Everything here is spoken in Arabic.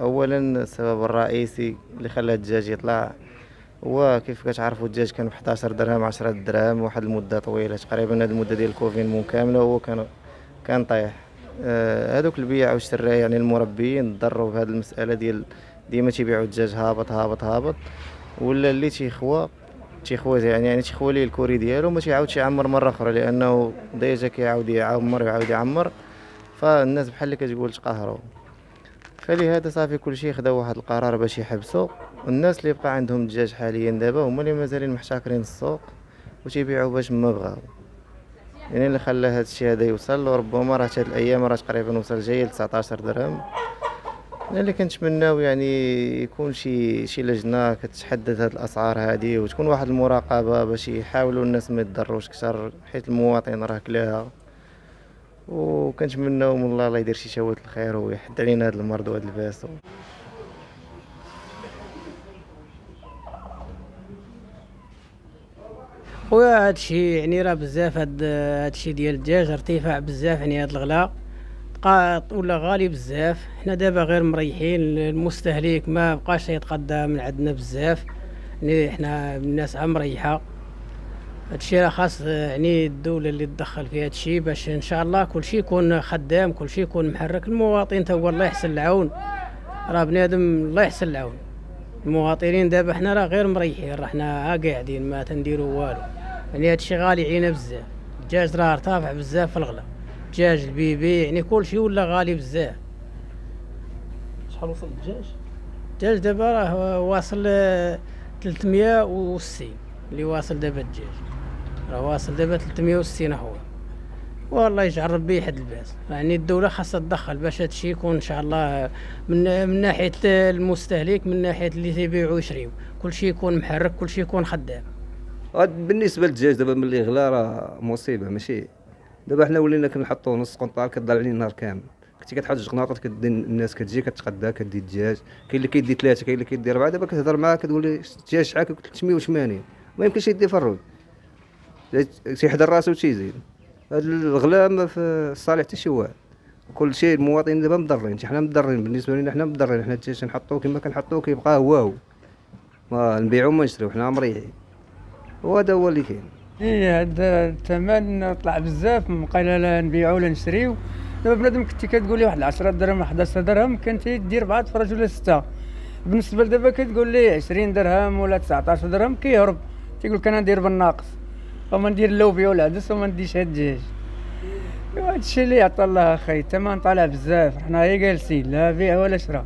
اولا السبب الرئيسي اللي خلى الدجاج يطلع هو كيف كتعرفوا الدجاج كان ب 11 درهم 10 دراهم واحد المدة طويلة تقريبا. هاد المدة ديال الكوفيد كاملة هو كان كان طايح. آه، هادوك البيع والشراء يعني المربيين تضروا بهاد المسألة ديال ديما تيبيعوا الدجاج هابط هابط هابط. ولا اللي تيخوى تيخوى يعني يعني تيخوى ليه الكوري ديالو ما تيعاودش يعمر مرة أخرى لأنه déjà كيعاود يعمر ويعاود يعمر. فالناس بحال اللي كتقول تقهروا. فلهذا صافي كلشي خداو واحد القرار باش يحبسوا الناس اللي بقى عندهم دجاج حاليا دابا هما اللي مازالين محتكرين السوق وتيبيعوا باش ما بغاو. يعني اللي خلى هذا الشيء هذا يوصل وربما راه هاد الأيام راه تقريبا وصل جاي ل 19 درهم. أنا اللي كنتمناو يعني يكون شي شي لجنة كتحدد هاد الأسعار هذه وتكون واحد المراقبة باش يحاولوا الناس ما يضروش كثر حيت المواطن راه كلاها وكنتمناو من الله الله يدير شي شوية الخير ويحد علينا هاد المرض وهاد الباس. خويا هادشي يعني راه بزاف هاد هادشي ديال الدجاج ارتفاع بزاف يعني هاد الغلا بقى ولا غالي بزاف. حنا دابا غير مريحين المستهلك ما بقاش يتقدى من عندنا بزاف. يعني حنا الناس مريحة. هادشي راه خاص يعني الدولة اللي تدخل في هادشي باش إن شاء الله كلشي يكون خدام كلشي يكون محرك. المواطن تا هو الله يحسن العون. راه بنادم الله يحسن العون. المواطنين دابا حنا راه غير مريحين راه حنا قاعدين ما تنديروا والو. يعني هادشي غالي علينا بزاف. الدجاج راه ارتفع بزاف في الغلا. الدجاج البيبي يعني كلشي ولا غالي بزاف. شحال وصل الدجاج؟ الدجاج دابا راه واصل آه، 360 اللي واصل دابا الدجاج. راه واصل دابا 360 هو. والله يجعل ربي يحد الباس. يعني الدولة خاصها تدخل باش هادشي يكون إن شاء الله من من ناحية المستهلك من ناحية اللي تيبيعوا ويشريو كلشي يكون محرك كلشي يكون خدام. بالنسبة للدجاج دابا ملي غلا راه مصيبة ماشي دابا حنا ولينا كنحطو نص قنطار كضل عليه النهار كامل. كنتي كتحط جوج قناطات كدي الناس كتجي كتقدا كدي الدجاج. كاين اللي كيدي ثلاثة كاين اللي كيدي اربعه دابا كتهضر معاه كتقول الدجاج شحال كتقول 380 ما يمكنش يدي في الروج تيحضر راسو تيزيد هاد الغلا ما في صالح حتى شي واحد. كل شيء المواطنين دابا مضرين. حنا مضرين. بالنسبة لنا حنا مضرين. حنا الدجاج نحطوه كما كنحطوه كيبقى هو هو ما نبيعو ما نشريو حنا مريحين. وهذا هو اللي كاين. إيه هاد الثمن طلع بزاف مقال لا نبيعو ولا نشريو. دابا بنادم كنتي كتقول لي واحد 10 درهم 11 درهم كنتي دير 4 تفرج ولا 6 بالنسبة لدابا كتقول لي 20 درهم ولا 19 درهم كيهرب. تيقول لك أنا ندير بالناقص. وما ندير اللوبيا والعدس وما نديش هاد الدجاج هادشي اللي عطا الله خير الثمن طالع بزاف. حنا غير جالسين لا بيع ولا شراء.